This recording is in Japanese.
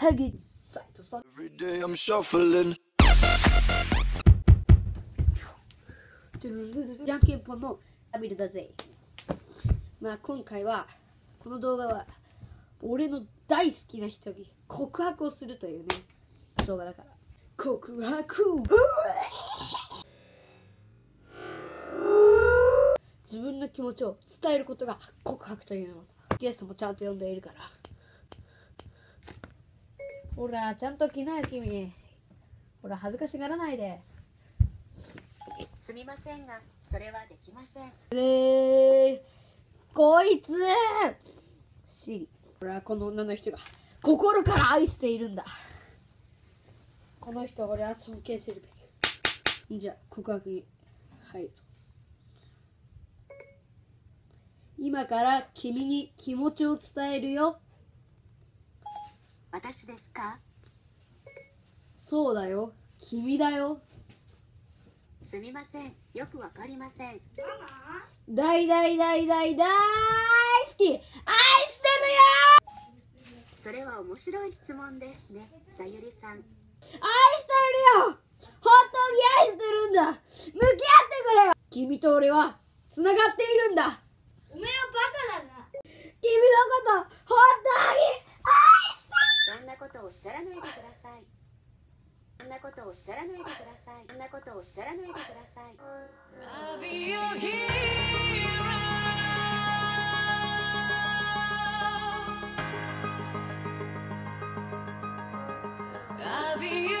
ハゲサイトさん Every day I'm shuffling. じゃんけんぽんのアビルだぜ。まあ今回はこの動画は俺の大好きな人に告白をするというね動画だから。告白自分の気持ちを伝えることが告白というのゲストもちゃんと呼んでいるからほらちゃんと来なよ君。ほら恥ずかしがらないで。すみませんがそれはできません。えー、こいつ。シリ。俺はこの女の人が心から愛しているんだ。この人は俺は尊敬するべき。じゃあ告白に。入るぞ今から君に気持ちを伝えるよ私ですか？そうだよ。君だよ。すみません。よくわかりません。大大大大大好き愛してるよ。それは面白い質問ですね。さゆりさん。愛してるよ。本当に愛してるんだ。向き合ってくれよ。君と俺は繋がっているんだ。おめえはバカだな君のこと本当に愛してそんなことをおっしゃらないでください。そんなことをおっしゃらないでください。そんなことをおっしゃらないでください。I'll be your hero. 旅